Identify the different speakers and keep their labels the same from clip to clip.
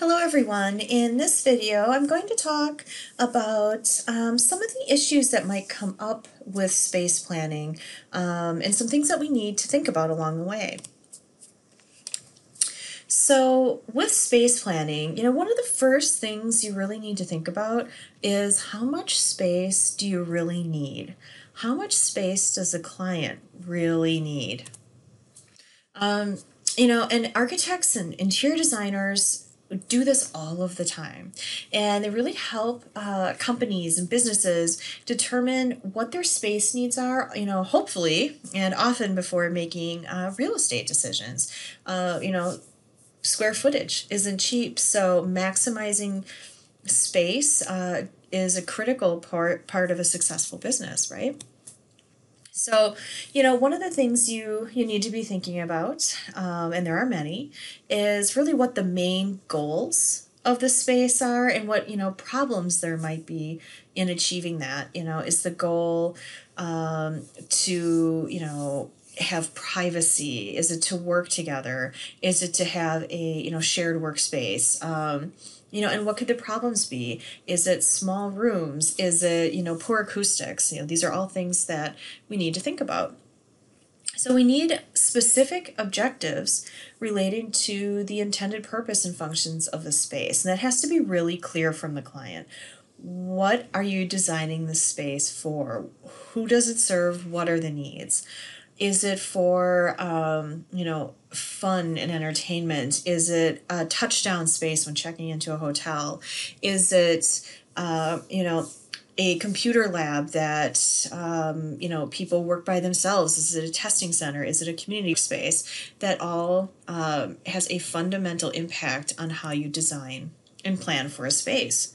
Speaker 1: Hello everyone. In this video I'm going to talk about um, some of the issues that might come up with space planning um, and some things that we need to think about along the way. So with space planning, you know, one of the first things you really need to think about is how much space do you really need? How much space does a client really need? Um, you know, and architects and interior designers do this all of the time. And they really help uh, companies and businesses determine what their space needs are you know hopefully and often before making uh, real estate decisions. Uh, you know square footage isn't cheap so maximizing space uh, is a critical part part of a successful business right so, you know, one of the things you you need to be thinking about, um, and there are many, is really what the main goals of the space are and what you know problems there might be in achieving that. You know, is the goal um, to you know have privacy? Is it to work together? Is it to have a you know shared workspace? Um, you know and what could the problems be? Is it small rooms? Is it you know poor acoustics? You know these are all things that we need to think about. So we need specific objectives relating to the intended purpose and functions of the space and that has to be really clear from the client. What are you designing the space for? Who does it serve? What are the needs is it for um, you know fun and entertainment? Is it a touchdown space when checking into a hotel? Is it uh, you know a computer lab that um, you know people work by themselves? Is it a testing center? Is it a community space? That all um, has a fundamental impact on how you design and plan for a space.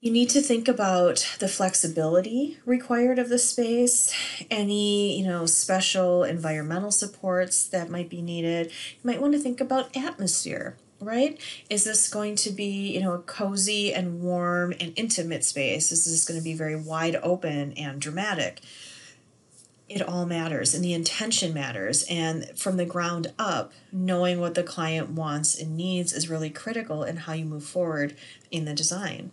Speaker 1: You need to think about the flexibility required of the space, any, you know, special environmental supports that might be needed. You might want to think about atmosphere, right? Is this going to be, you know, a cozy and warm and intimate space? Is this going to be very wide open and dramatic? It all matters and the intention matters. And from the ground up, knowing what the client wants and needs is really critical in how you move forward in the design.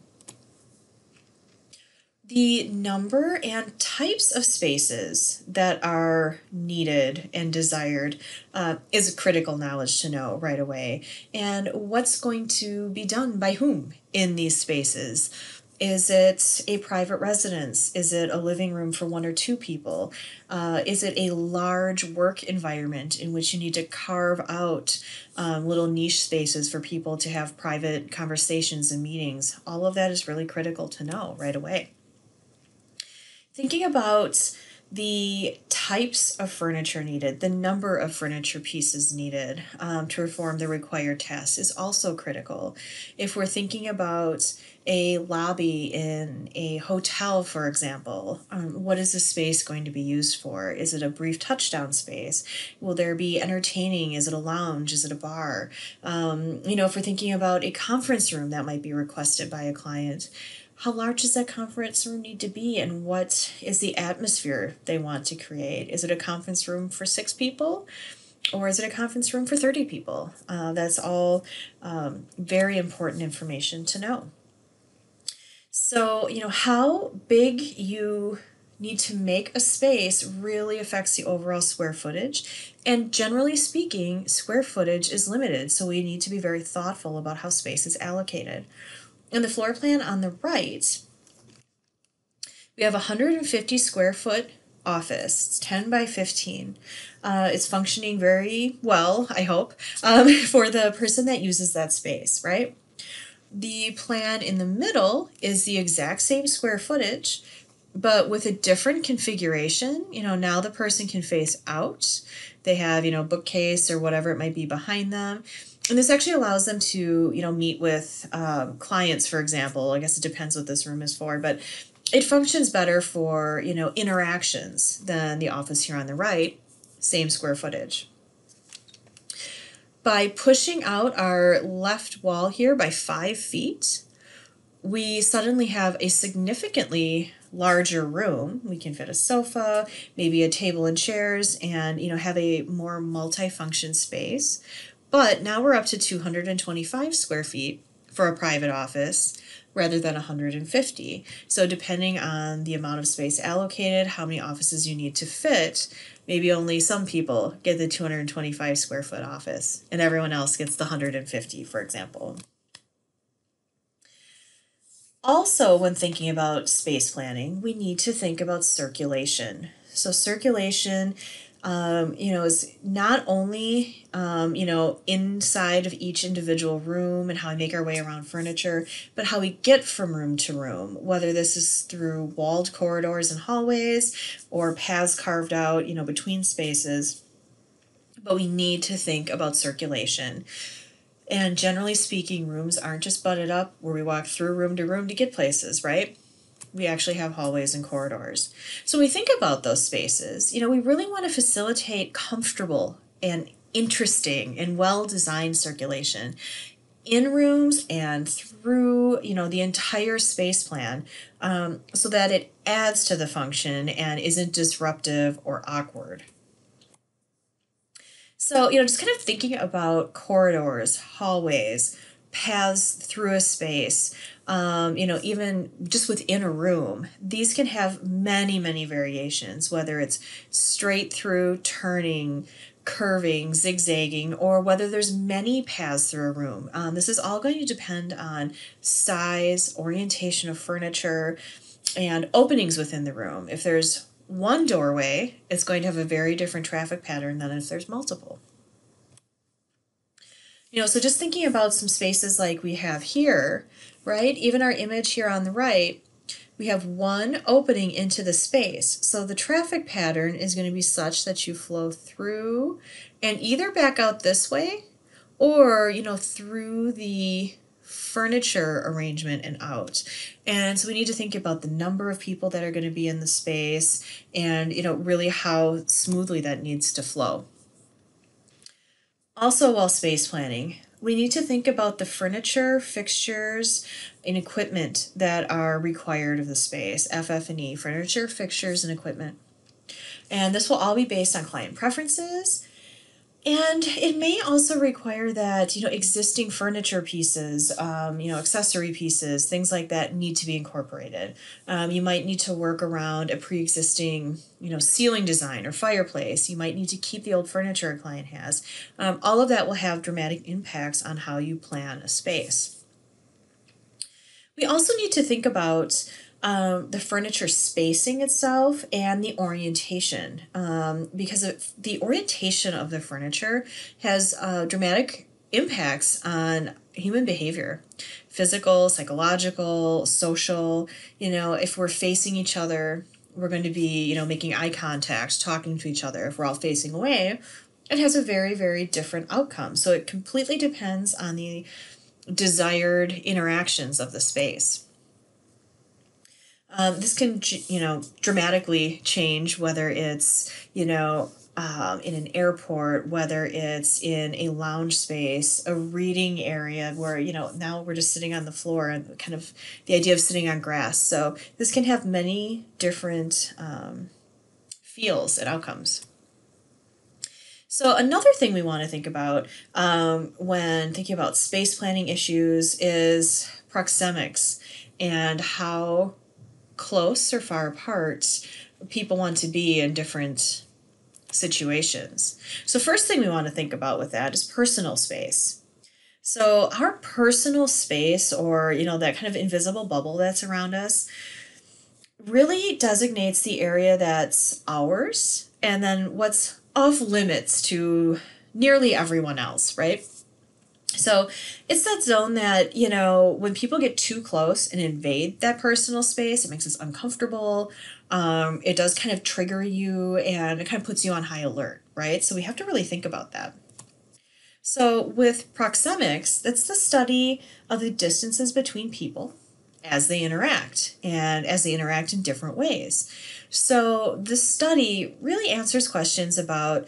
Speaker 1: The number and types of spaces that are needed and desired uh, is critical knowledge to know right away. And what's going to be done by whom in these spaces? Is it a private residence? Is it a living room for one or two people? Uh, is it a large work environment in which you need to carve out um, little niche spaces for people to have private conversations and meetings? All of that is really critical to know right away. Thinking about the types of furniture needed, the number of furniture pieces needed um, to perform the required tasks is also critical. If we're thinking about a lobby in a hotel, for example, um, what is the space going to be used for? Is it a brief touchdown space? Will there be entertaining? Is it a lounge? Is it a bar? Um, you know, if we're thinking about a conference room that might be requested by a client, how large does that conference room need to be and what is the atmosphere they want to create? Is it a conference room for six people or is it a conference room for 30 people? Uh, that's all um, very important information to know. So you know how big you need to make a space really affects the overall square footage. And generally speaking square footage is limited so we need to be very thoughtful about how space is allocated in the floor plan on the right, we have a 150 square foot office. It's 10 by 15. Uh, it's functioning very well, I hope, um, for the person that uses that space, right? The plan in the middle is the exact same square footage, but with a different configuration. You know, now the person can face out. They have, you know, bookcase or whatever it might be behind them and this actually allows them to you know meet with um, clients for example. I guess it depends what this room is for but it functions better for you know interactions than the office here on the right same square footage. By pushing out our left wall here by five feet we suddenly have a significantly larger room. We can fit a sofa maybe a table and chairs and you know have a more multifunction space but now we're up to 225 square feet for a private office rather than 150. So, depending on the amount of space allocated, how many offices you need to fit, maybe only some people get the 225 square foot office and everyone else gets the 150, for example. Also, when thinking about space planning, we need to think about circulation. So, circulation um, you know, is not only, um, you know, inside of each individual room and how we make our way around furniture, but how we get from room to room, whether this is through walled corridors and hallways or paths carved out, you know, between spaces. But we need to think about circulation. And generally speaking, rooms aren't just butted up where we walk through room to room to get places, right? We actually have hallways and corridors. So when we think about those spaces, you know, we really want to facilitate comfortable and interesting and well designed circulation in rooms and through you know the entire space plan um, so that it adds to the function and isn't disruptive or awkward so you know just kind of thinking about corridors hallways paths through a space um, you know, even just within a room, these can have many, many variations, whether it's straight through, turning, curving, zigzagging, or whether there's many paths through a room. Um, this is all going to depend on size, orientation of furniture, and openings within the room. If there's one doorway, it's going to have a very different traffic pattern than if there's multiple. You know, so just thinking about some spaces like we have here, right? Even our image here on the right, we have one opening into the space. So the traffic pattern is going to be such that you flow through and either back out this way or, you know, through the furniture arrangement and out. And so we need to think about the number of people that are going to be in the space and, you know, really how smoothly that needs to flow. Also, while space planning, we need to think about the furniture, fixtures, and equipment that are required of the space. FF&E, furniture, fixtures, and equipment. And this will all be based on client preferences and it may also require that, you know, existing furniture pieces, um, you know, accessory pieces, things like that need to be incorporated. Um, you might need to work around a pre existing, you know, ceiling design or fireplace. You might need to keep the old furniture a client has. Um, all of that will have dramatic impacts on how you plan a space. We also need to think about um, the furniture spacing itself and the orientation um, because of the orientation of the furniture has uh, dramatic impacts on human behavior physical psychological social. You know if we're facing each other we're going to be you know making eye contact talking to each other. If we're all facing away it has a very very different outcome. So it completely depends on the desired interactions of the space um, this can, you know, dramatically change whether it's, you know, um, in an airport, whether it's in a lounge space, a reading area where, you know, now we're just sitting on the floor and kind of the idea of sitting on grass. So this can have many different um, feels and outcomes. So, another thing we want to think about um, when thinking about space planning issues is proxemics and how close or far apart people want to be in different situations. So, first thing we want to think about with that is personal space. So, our personal space, or you know, that kind of invisible bubble that's around us, really designates the area that's ours and then what's off limits to nearly everyone else, right? So it's that zone that, you know, when people get too close and invade that personal space, it makes us uncomfortable. Um, it does kind of trigger you and it kind of puts you on high alert, right? So we have to really think about that. So with proxemics, that's the study of the distances between people as they interact and as they interact in different ways. So this study really answers questions about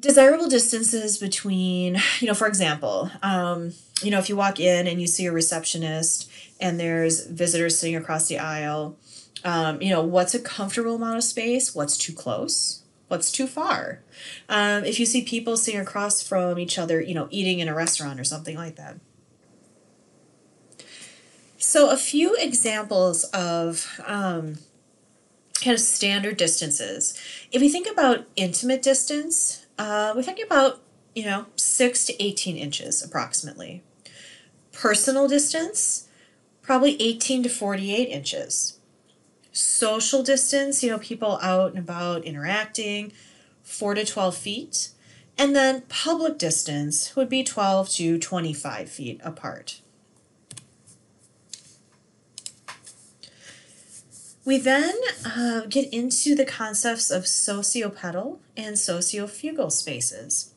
Speaker 1: desirable distances between you know for example um, you know if you walk in and you see a receptionist and there's visitors sitting across the aisle um, you know what's a comfortable amount of space what's too close What's too far? Um, if you see people sitting across from each other, you know, eating in a restaurant or something like that. So, a few examples of um, kind of standard distances. If we think about intimate distance, uh, we're thinking about, you know, 6 to 18 inches approximately. Personal distance, probably 18 to 48 inches. Social distance, you know, people out and about interacting, 4 to 12 feet. And then public distance would be 12 to 25 feet apart. We then uh, get into the concepts of sociopetal and sociofugal spaces.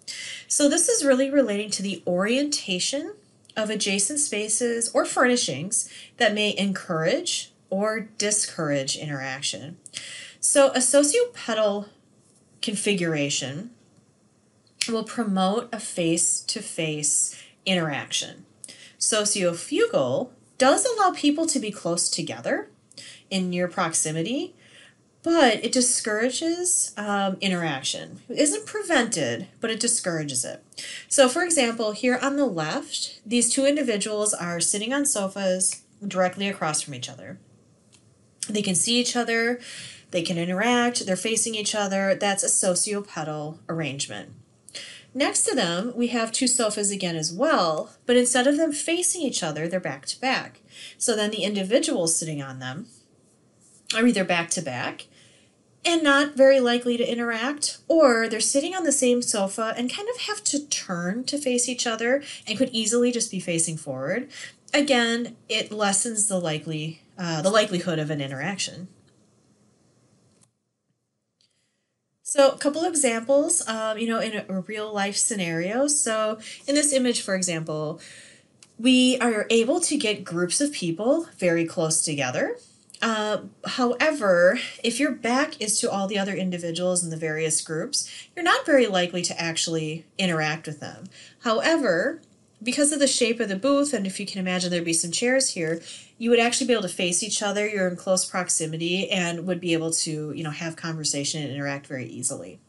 Speaker 1: So, this is really relating to the orientation of adjacent spaces or furnishings that may encourage or discourage interaction. So, a sociopetal configuration will promote a face to face interaction. Sociofugal does allow people to be close together in near proximity, but it discourages um, interaction. It isn't prevented, but it discourages it. So, for example, here on the left, these two individuals are sitting on sofas directly across from each other. They can see each other, they can interact, they're facing each other. That's a sociopetal arrangement. Next to them, we have two sofas again as well, but instead of them facing each other, they're back to back. So then the individuals sitting on them are either back to back and not very likely to interact, or they're sitting on the same sofa and kind of have to turn to face each other and could easily just be facing forward. Again, it lessens the likely uh, the likelihood of an interaction. So, a couple examples, um, you know, in a, a real life scenario. So, in this image, for example, we are able to get groups of people very close together uh, however, if your back is to all the other individuals in the various groups, you're not very likely to actually interact with them. However, because of the shape of the booth, and if you can imagine there'd be some chairs here, you would actually be able to face each other. You're in close proximity and would be able to, you know, have conversation and interact very easily.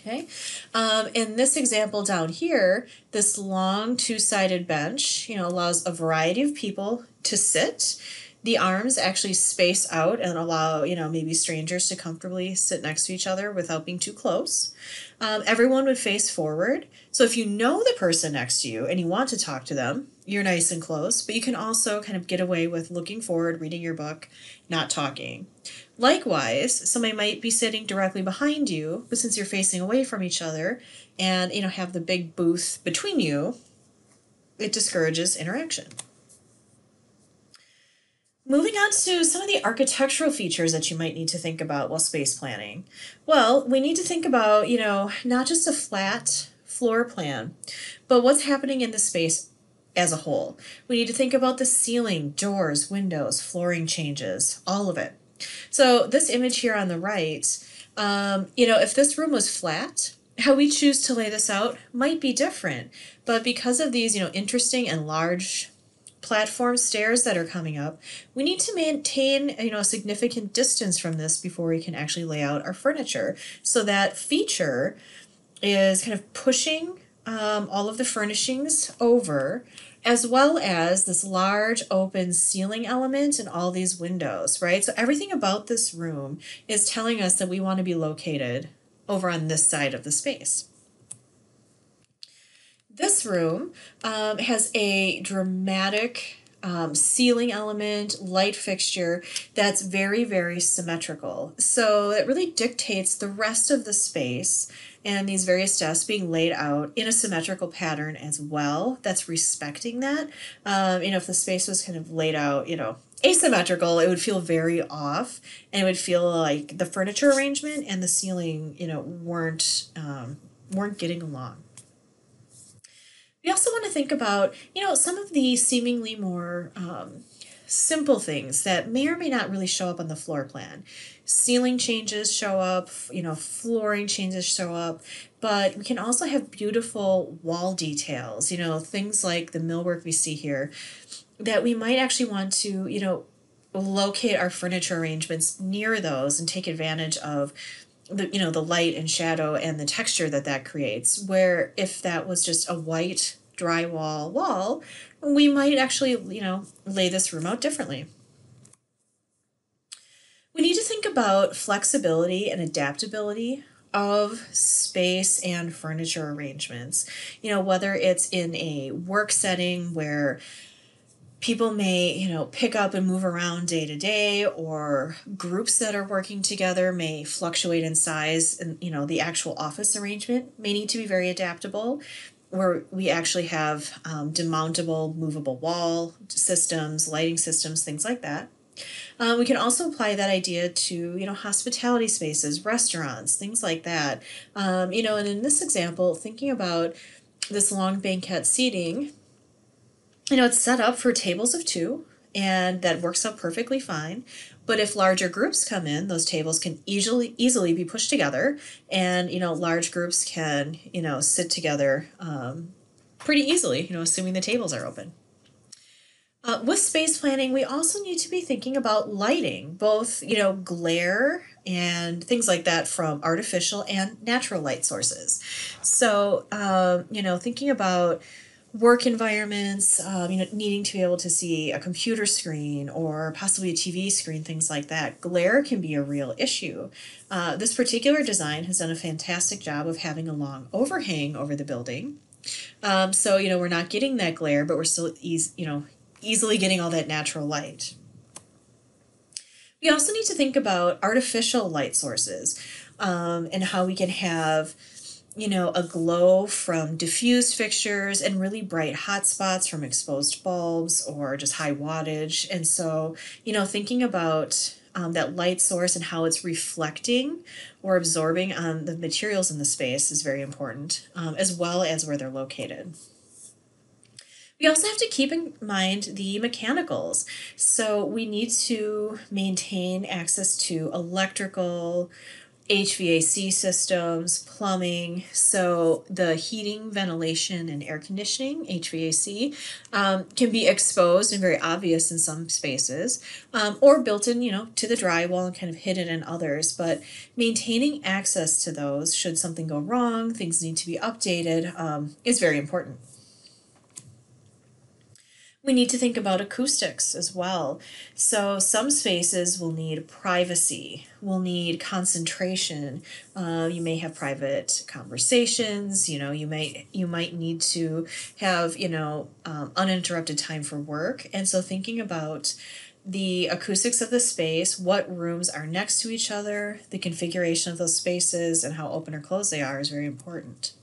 Speaker 1: Okay, um, in this example down here, this long two-sided bench, you know, allows a variety of people to sit the arms actually space out and allow you know maybe strangers to comfortably sit next to each other without being too close. Um, everyone would face forward. So if you know the person next to you and you want to talk to them you're nice and close but you can also kind of get away with looking forward reading your book not talking. Likewise somebody might be sitting directly behind you but since you're facing away from each other and you know have the big booth between you it discourages interaction Moving on to some of the architectural features that you might need to think about while space planning. Well, we need to think about, you know, not just a flat floor plan, but what's happening in the space as a whole. We need to think about the ceiling, doors, windows, flooring changes, all of it. So, this image here on the right, um, you know, if this room was flat, how we choose to lay this out might be different. But because of these, you know, interesting and large platform stairs that are coming up, we need to maintain you know a significant distance from this before we can actually lay out our furniture. So that feature is kind of pushing um, all of the furnishings over as well as this large open ceiling element and all these windows, right? So everything about this room is telling us that we want to be located over on this side of the space. This room um, has a dramatic um, ceiling element, light fixture that's very, very symmetrical. So it really dictates the rest of the space and these various desks being laid out in a symmetrical pattern as well that's respecting that. Um, you know, if the space was kind of laid out, you know, asymmetrical, it would feel very off and it would feel like the furniture arrangement and the ceiling, you know, weren't um, weren't getting along. We also want to think about, you know, some of the seemingly more um, simple things that may or may not really show up on the floor plan. Ceiling changes show up, you know, flooring changes show up, but we can also have beautiful wall details, you know, things like the millwork we see here that we might actually want to, you know, locate our furniture arrangements near those and take advantage of the you know the light and shadow and the texture that that creates where if that was just a white drywall wall we might actually you know lay this room out differently we need to think about flexibility and adaptability of space and furniture arrangements. You know, whether it's in a work setting where people may, you know, pick up and move around day to day, or groups that are working together may fluctuate in size, and, you know, the actual office arrangement may need to be very adaptable. Where we actually have um, demountable, movable wall systems, lighting systems, things like that. Uh, we can also apply that idea to you know hospitality spaces, restaurants, things like that. Um, you know, and in this example, thinking about this long banquette seating, you know, it's set up for tables of two, and that works out perfectly fine. But if larger groups come in, those tables can easily easily be pushed together, and you know, large groups can you know sit together um, pretty easily. You know, assuming the tables are open. Uh, with space planning, we also need to be thinking about lighting, both you know glare and things like that from artificial and natural light sources. So um, you know, thinking about work environments, um, you know, needing to be able to see a computer screen or possibly a TV screen, things like that. Glare can be a real issue. Uh, this particular design has done a fantastic job of having a long overhang over the building. Um, so you know we're not getting that glare, but we're still easy, you know easily getting all that natural light. We also need to think about artificial light sources um, and how we can have you know, a glow from diffused fixtures and really bright hot spots from exposed bulbs or just high wattage. And so, you know, thinking about um, that light source and how it's reflecting or absorbing on the materials in the space is very important, um, as well as where they're located. We also have to keep in mind the mechanicals. So we need to maintain access to electrical, HVAC systems, plumbing. So the heating, ventilation, and air conditioning, HVAC, um, can be exposed and very obvious in some spaces, um, or built in, you know, to the drywall and kind of hidden in others. But maintaining access to those, should something go wrong, things need to be updated, um, is very important. We need to think about acoustics as well. So, some spaces will need privacy, will need concentration. Uh, you may have private conversations. You know, you might you might need to have you know um, uninterrupted time for work. And so, thinking about the acoustics of the space, what rooms are next to each other, the configuration of those spaces, and how open or closed they are is very important.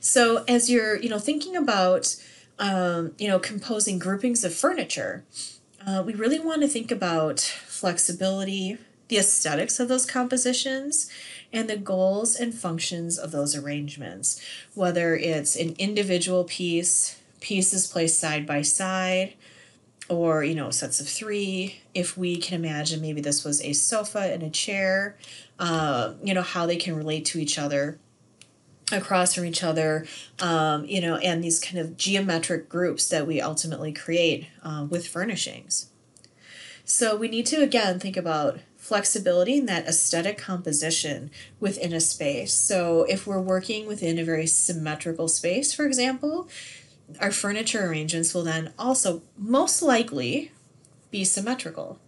Speaker 1: So, as you're you know thinking about um, you know, composing groupings of furniture, uh, we really want to think about flexibility, the aesthetics of those compositions, and the goals and functions of those arrangements. Whether it's an individual piece, pieces placed side by side, or you know sets of three. If we can imagine maybe this was a sofa and a chair uh, you know how they can relate to each other across from each other, um, you know, and these kind of geometric groups that we ultimately create uh, with furnishings. So we need to again think about flexibility and that aesthetic composition within a space. So if we're working within a very symmetrical space, for example, our furniture arrangements will then also most likely be symmetrical.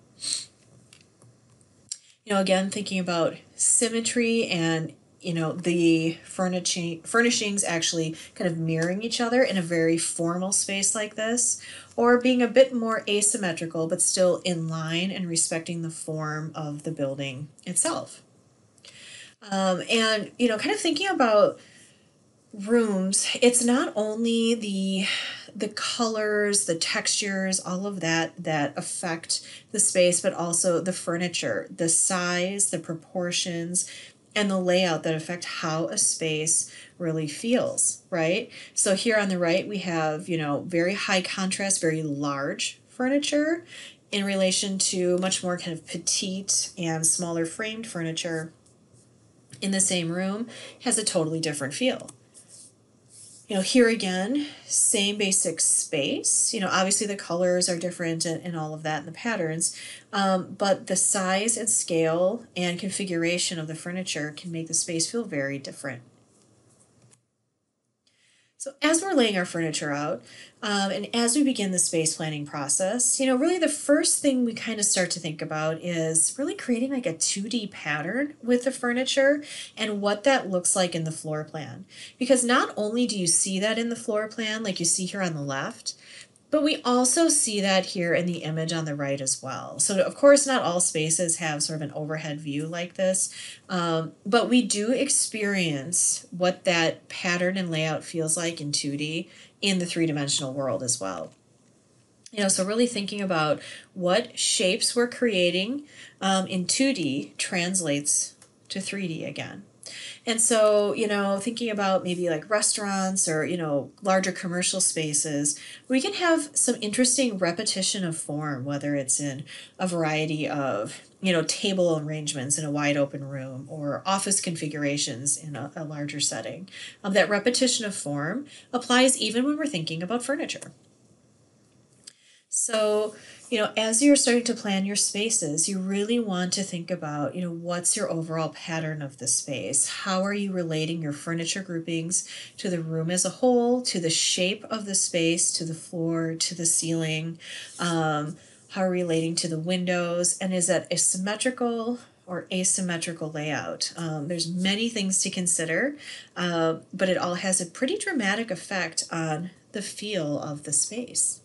Speaker 1: You know, again, thinking about symmetry and you know the furnishing furnishings actually kind of mirroring each other in a very formal space like this or being a bit more asymmetrical but still in line and respecting the form of the building itself. Um, and you know kind of thinking about rooms it's not only the the colors the textures all of that that affect the space but also the furniture the size the proportions and the layout that affect how a space really feels, right? So here on the right, we have, you know, very high contrast, very large furniture in relation to much more kind of petite and smaller framed furniture in the same room has a totally different feel. You know, here again, same basic space. You know, obviously the colors are different and, and all of that and the patterns, um, but the size and scale and configuration of the furniture can make the space feel very different. So as we're laying our furniture out, um, and as we begin the space planning process, you know, really the first thing we kind of start to think about is really creating like a 2D pattern with the furniture and what that looks like in the floor plan. Because not only do you see that in the floor plan, like you see here on the left, but we also see that here in the image on the right as well. So of course, not all spaces have sort of an overhead view like this, um, but we do experience what that pattern and layout feels like in 2D in the three-dimensional world as well. You know, so really thinking about what shapes we're creating um, in 2D translates to 3D again. And so, you know, thinking about maybe like restaurants or, you know, larger commercial spaces, we can have some interesting repetition of form, whether it's in a variety of, you know, table arrangements in a wide open room or office configurations in a, a larger setting. Um, that repetition of form applies even when we're thinking about furniture. So, you know, as you're starting to plan your spaces, you really want to think about, you know, what's your overall pattern of the space? How are you relating your furniture groupings to the room as a whole, to the shape of the space, to the floor, to the ceiling? Um, how are relating to the windows? And is that a symmetrical or asymmetrical layout? Um, there's many things to consider, uh, but it all has a pretty dramatic effect on the feel of the space.